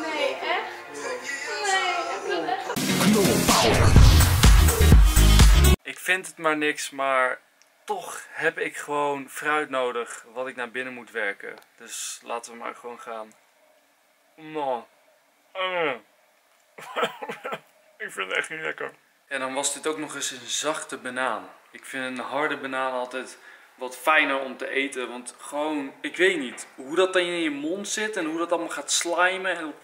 Nee, echt? Nee, dat echt? Ik vind het maar niks, maar toch heb ik gewoon fruit nodig wat ik naar binnen moet werken. Dus laten we maar gewoon gaan. Man. Mm. ik vind het echt niet lekker. En dan was dit ook nog eens een zachte banaan. Ik vind een harde banaan altijd wat fijner om te eten. Want gewoon, ik weet niet hoe dat dan in je mond zit en hoe dat allemaal gaat slijmen. En...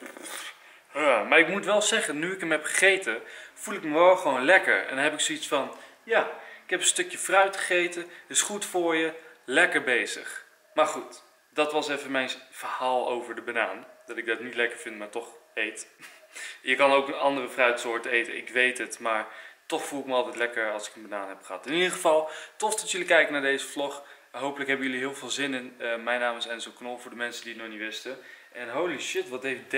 Maar ik moet wel zeggen, nu ik hem heb gegeten, voel ik me wel gewoon lekker. En dan heb ik zoiets van, ja, ik heb een stukje fruit gegeten, is goed voor je, lekker bezig. Maar goed, dat was even mijn verhaal over de banaan. Dat ik dat niet lekker vind, maar toch eet. Je kan ook andere fruitsoorten eten, ik weet het, maar toch voel ik me altijd lekker als ik een banaan heb gehad. In ieder geval, tof dat jullie kijken naar deze vlog. Hopelijk hebben jullie heel veel zin in. Eh, mijn naam is Enzo Knol, voor de mensen die het nog niet wisten. En holy shit, wat heeft D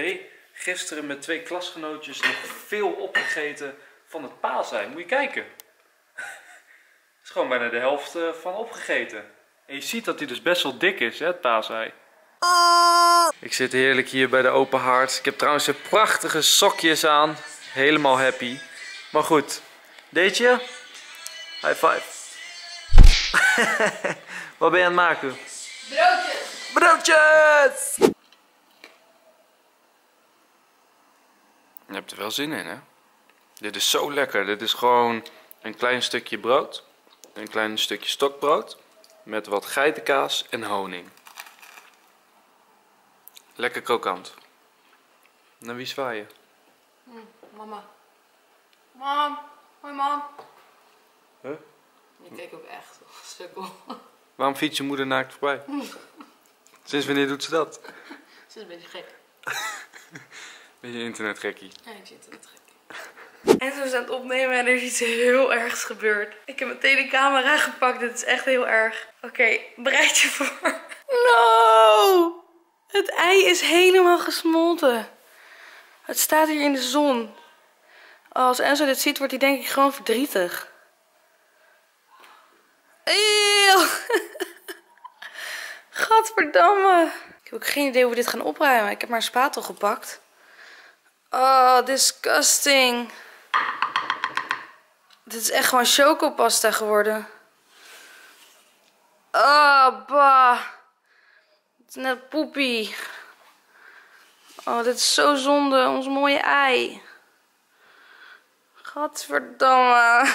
gisteren met twee klasgenootjes nog veel opgegeten van het paasei. Moet je kijken. Het is gewoon bijna de helft eh, van opgegeten. En je ziet dat hij dus best wel dik is, hè, het paasei. Ik zit heerlijk hier bij de Open Haard. Ik heb trouwens prachtige sokjes aan. Helemaal happy. Maar goed, deed je? High five. Wat ben je aan het maken? Broodjes! Broodjes! Je hebt er wel zin in, hè? Dit is zo lekker. Dit is gewoon een klein stukje brood. Een klein stukje stokbrood. Met wat geitenkaas en honing. Lekker krokant. Naar wie zwaai je? Mama. Mam. Hoi mam. Huh? Ik keek ook echt. Sukkel. Waarom fiets je moeder naakt voorbij? Sinds wanneer doet ze dat? Ze is een beetje gek. Ben je internetgekkie? Ja, ik zit in het gek. En zo is aan het opnemen en er is iets heel ergs gebeurd. Ik heb meteen de camera gepakt. Dit is echt heel erg. Oké, bereid je voor. No! Het ei is helemaal gesmolten. Het staat hier in de zon. Als Enzo dit ziet, wordt hij denk ik gewoon verdrietig. Eeuw! Gadverdamme. Ik heb ook geen idee hoe we dit gaan opruimen. Ik heb maar een spatel gepakt. Oh, disgusting. Dit is echt gewoon chocopasta geworden. Oh, bah. Het is net poepie. Oh, dit is zo zonde. Ons mooie ei. Gadverdamme.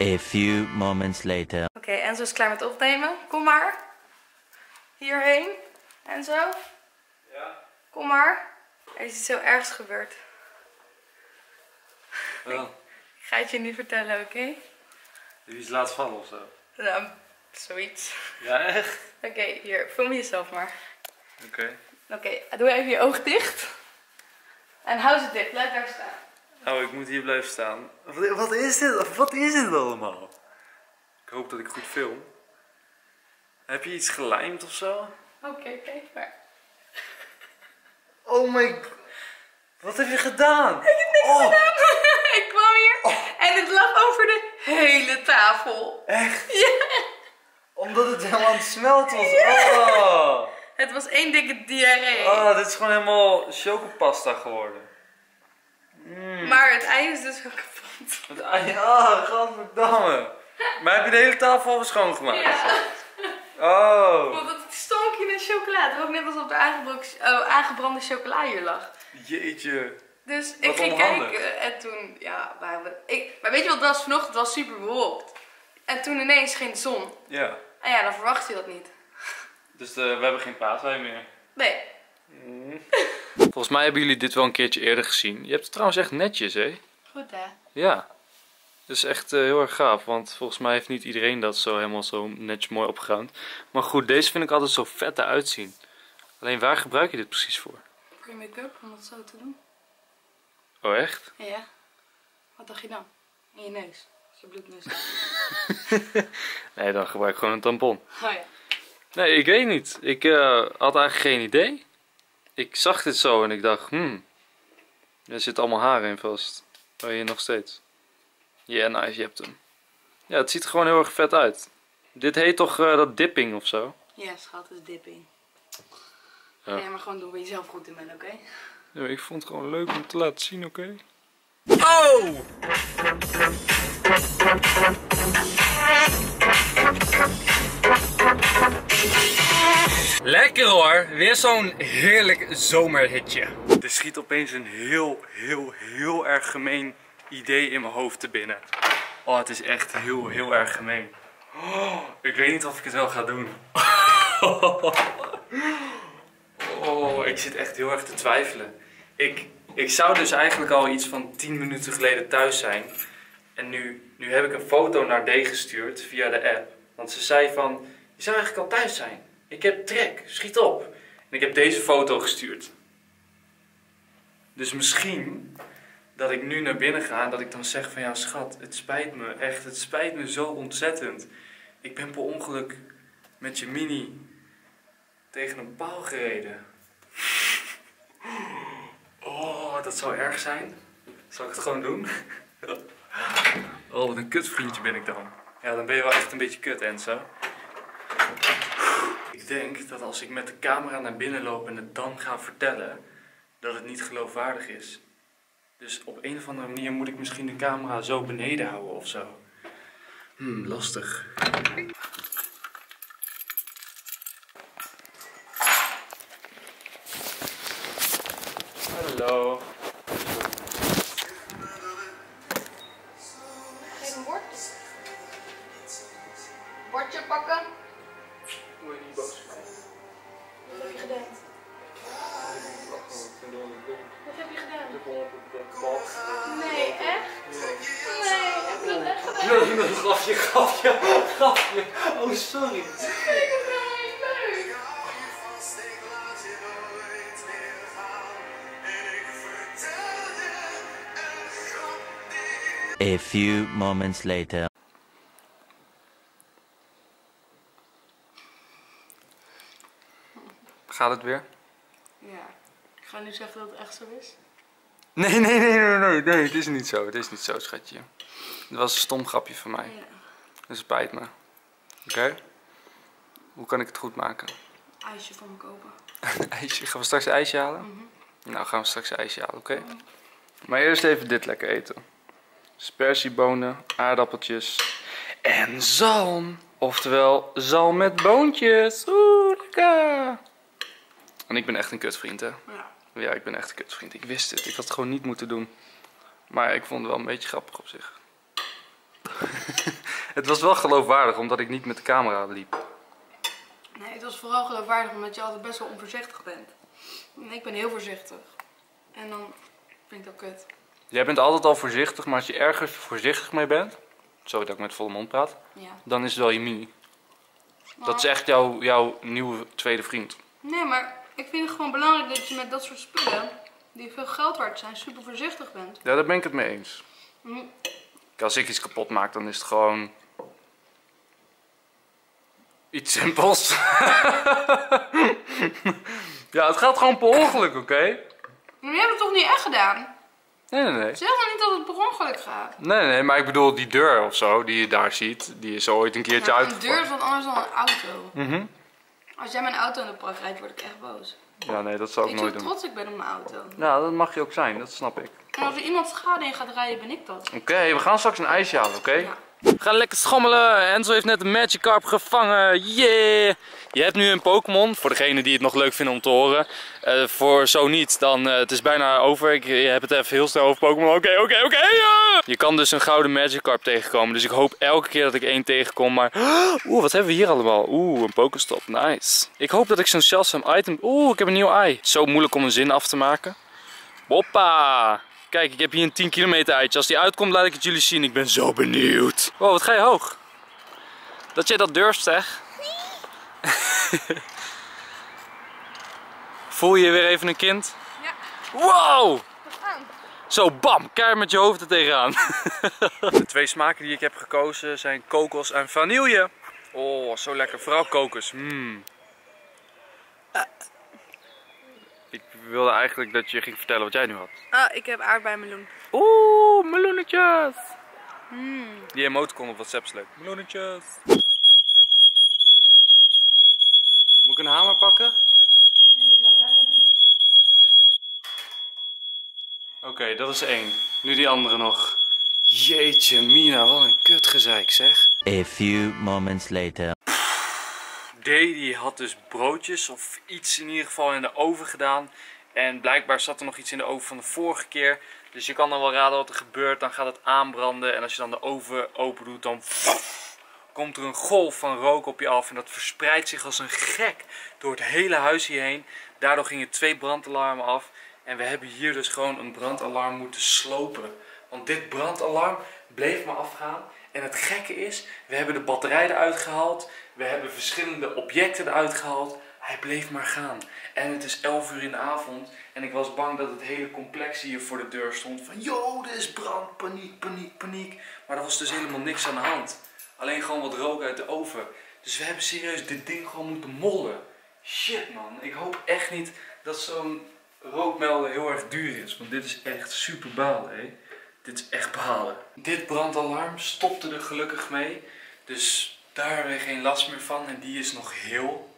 A few moments later. Oké, Enzo is klaar met opnemen. Kom maar. Hierheen. Enzo. Ja. Kom maar. Er is iets heel ergs gebeurd. Wel, Ik ga het je niet vertellen, oké? wie is laat vallen of zo? Nou, zoiets. Ja, echt? Oké, hier, film jezelf maar. Oké. Oké, doe even je oog dicht. En hou ze dicht, blijf daar staan. Oh, ik moet hier blijven staan. Wat, wat is dit? Wat is dit allemaal? Ik hoop dat ik goed film. Heb je iets gelijmd of zo? Oké, kijk maar. Oh my god. Wat heb je gedaan? Ik heb niks Oh. gedaan. ik kwam hier en het lag over de hele tafel. Echt? Ja. Omdat het helemaal aan het smelten was. Oh. Het was één dikke diarree. oh, dit is gewoon helemaal chocopasta geworden. Maar het ei is dus ook kapot. Het ei, ah, godverdamme. Maar heb je de hele tafel al schoongemaakt? Ja. Oh. Want het stonk hier naar chocolade. Ook net als op de aangebrande, oh, aangebrande chocola hier lag. Jeetje. Dus ik ging onhandig. kijken en toen, ja, waren we... Ik, maar weet je wat het was vanochtend? Het was super bewolkt. En toen ineens de zon. Ja. En ja, dan verwacht je dat niet. Dus eh, we hebben geen paasei meer. Nee. Volgens mij hebben jullie dit wel een keertje eerder gezien. Je hebt het trouwens echt netjes, hè? Goed hè? Ja. Dat is echt eh, heel erg gaaf, want volgens mij heeft niet iedereen dat zo helemaal zo netjes mooi opgeruimd. Maar goed, deze vind ik altijd zo vet eruit zien. Alleen waar gebruik je dit precies voor? Voor je make-up, om dat zo te doen. Oh, echt? Ja. Wat dacht je dan? In je neus. Als je bloedneus Nee, dan gebruik ik gewoon een tampon. Oh ja. Nee, ik weet niet. Ik eh, had eigenlijk geen idee. Ik zag dit zo en ik dacht, hmm, er zit allemaal haar in vast. Oh, hier nog steeds. Ja, yeah, nice, je hebt hem. Ja, het ziet er gewoon heel erg vet uit. Dit heet toch eh, dat dipping of zo? Ja, schat, is dipping. Ja. Maar gewoon doen waar je zelf goed in bent, oké? Ja, ik vond het gewoon leuk om te laten zien, oké? Oh! Lekker hoor, weer zo'n heerlijk zomerhitje. Er schiet opeens een heel, heel, heel erg gemeen idee in mijn hoofd te binnen. Oh, het is echt heel, heel erg gemeen. Oh, ik weet niet of ik het wel ga doen. Oh, ik zit echt heel erg te twijfelen. Ik, ik zou dus eigenlijk al iets van 10 minuten geleden thuis zijn. En nu, nu heb ik een foto naar D gestuurd via de app. Want ze zei van, je zou eigenlijk al thuis zijn. Ik heb trek, schiet op. En ik heb deze foto gestuurd. Dus misschien dat ik nu naar binnen ga en dat ik dan zeg van ja schat, het spijt me echt, het spijt me zo ontzettend. Ik ben per ongeluk met je mini tegen een paal gereden. Oh, dat zou erg zijn. Zal ik het gewoon doen? Oh, wat een kutvriendje ben ik dan. Ja, dan ben je wel echt een beetje kut, Enzo. Ik denk dat als ik met de camera naar binnen loop en het dan ga vertellen, dat het niet geloofwaardig is. Dus op een of andere manier moet ik misschien de camera zo beneden houden of zo. Hmm, lastig. Hallo. Gedaan? Een grafje, grafje, grafje. Oh, sorry. A few moments later. Gaat het weer? Ja. Ik ga nu zeggen dat het echt zo is. Nee, nee, nee, nee, nee, nee, het is niet zo. Het is niet zo, schatje. Het was een stom grapje van mij. Ja. Het spijt me. Oké? Hoe kan ik het goed maken? ijsje voor me kopen. Een ijsje. Gaan we straks een ijsje halen? Nou, gaan we straks een ijsje halen, oké? Maar eerst even dit lekker eten. Spersiebonen, aardappeltjes en zalm. Oftewel, zalm met boontjes. Oeh, lekker. En ik ben echt een kutvriend, hè? Ja. Ja, ik ben echt een kutvriend. Ik wist het. Ik had het gewoon niet moeten doen. Maar ik vond het wel een beetje grappig op zich. het was wel geloofwaardig, omdat ik niet met de camera liep. Nee, het was vooral geloofwaardig omdat je altijd best wel onvoorzichtig bent. En ik ben heel voorzichtig. En dan vind ik dat kut. Jij bent altijd al voorzichtig, maar als je ergens voorzichtig mee bent, sorry dat ik met volle mond praat, Ja. dan is het wel je mini. Maar- Dat is echt jouw, jouw nieuwe tweede vriend. Nee, maar ik vind het gewoon belangrijk dat je met dat soort spullen, die veel geld waard zijn, super voorzichtig bent. Ja, daar ben ik het mee eens. Hm, Als ik iets kapot maak, dan is het gewoon. iets simpels. ja, het gaat gewoon per ongeluk, oké? Maar je hebt het toch niet echt gedaan? Nee, nee, nee. Zeg dan niet dat het per ongeluk gaat. Nee, nee, maar ik bedoel, die deur of zo, die je daar ziet, die is ooit een keertje Ja, een deur is wat anders dan een auto. Mhm. Als jij mijn auto in de prak rijdt, word ik echt boos. Ja, nee, dat zou ik Ik nooit doen. trots ik ben op mijn auto. Ja, dat mag je ook zijn, dat snap ik. En als er iemand schade in gaat rijden, ben ik dat. Oké, we gaan straks een ijsje halen, oké? Ja. We gaan lekker schommelen. Enzo heeft net een Magikarp gevangen. Yeah! Je hebt nu een Pokémon, voor degene die het nog leuk vinden om te horen. Eh, voor zo niet, dan uh, het is bijna over. Ik je hebt het even heel snel over Pokémon. Oké, oké, oké. Je kan dus een gouden Magikarp tegenkomen. Dus ik hoop elke keer dat ik één tegenkom. Maar oeh, wat hebben we hier allemaal? Oeh, een Pokestop. Nice. Ik hoop dat ik zo'n zeldzaam item... Oeh, ik heb een nieuw ei. Zo moeilijk om een zin af te maken. Hoppa! Kijk, ik heb hier een 10 kilometer eitje. Als die uitkomt, laat ik het jullie zien. Ik ben zo benieuwd. Wow, wat ga je hoog. Dat jij dat durft, zeg. Voel je je weer even een kind? Ja. Wow! Zo, bam, keihard met je hoofd er tegenaan. De twee smaken die ik heb gekozen zijn kokos en vanille. Oh, zo lekker. Vooral kokos. Mm wilde eigenlijk dat je ging vertellen wat jij nu had. Ah, ik heb aardbei meloen. Oeh, meloenetjes. Hmm. Die emoticon op WhatsApp is leuk. Meloenetjes. Moet ik een hamer pakken? Nee, ik zou het bijna doen. Oké, dat is één. Nu die andere nog. Jeetje, Mina, wat een kutgezeik zeg. A few moments later. Daddy had dus broodjes of iets in ieder geval in de oven gedaan. En blijkbaar zat er nog iets in de oven van de vorige keer. Dus je kan dan wel raden wat er gebeurt. Dan gaat het aanbranden. En als je dan de oven open doet, dan komt er een golf van rook op je af. En dat verspreidt zich als een gek door het hele huis hierheen. Daardoor gingen twee brandalarmen af. En we hebben hier dus gewoon een brandalarm moeten slopen. Want dit brandalarm bleef maar afgaan. En het gekke is, we hebben de batterij eruit gehaald. We hebben verschillende objecten eruit gehaald. Hij bleef maar gaan. En het is 11 uur in de avond. En ik was bang dat het hele complex hier voor de deur stond. Van, yo, er is brand, paniek, paniek, paniek. Maar er was dus helemaal niks aan de hand. Alleen gewoon wat rook uit de oven. Dus we hebben serieus dit ding gewoon moeten mollen. Shit man, ik hoop echt niet dat zo'n rookmelder heel erg duur is. Want dit is echt super balen, hè. Dit is echt balen. Dit brandalarm stopte er gelukkig mee. Dus daar hebben we geen last meer van. En die is nog heel.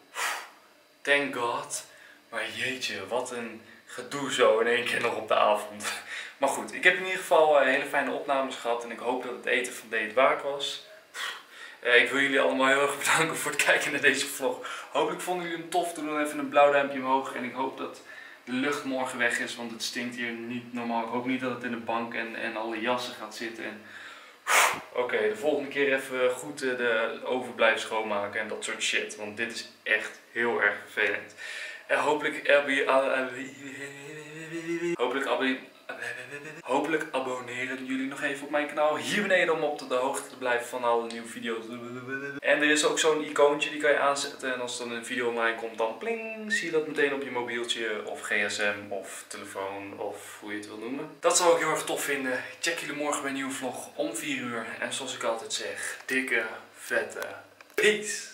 Thank God. Maar jeetje, wat een gedoe zo in één keer nog op de avond. Maar goed, ik heb in ieder geval eh, hele fijne opnames gehad. En ik hoop dat het eten van Date waard was. Eh, ik wil jullie allemaal heel erg bedanken voor het kijken naar deze vlog. Hopelijk vonden jullie hem tof. Doe dan even een blauw duimpje omhoog. En ik hoop dat de lucht morgen weg is, want het stinkt hier niet normaal. Ik hoop niet dat het in de bank en, en alle jassen gaat zitten. En... Oké, de volgende keer even goed eh, de oven blijven schoonmaken en dat soort shit. Want dit is echt heel erg vervelend. En hopelijk... Hopelijk. Hopelijk abonneren jullie nog even op mijn kanaal hier beneden om op de hoogte te blijven van alle nieuwe video's. En er is ook zo'n icoontje die kan je aanzetten en als er een video online komt dan pling, zie je dat meteen op je mobieltje of gsm of telefoon of hoe je het wil noemen. Dat zou ik heel erg tof vinden. Check jullie morgen bij een nieuwe vlog om 4 uur en zoals ik altijd zeg, dikke, vette peace!